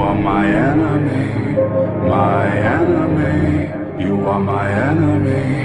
are, you are my enemy, my enemy, you are my enemy.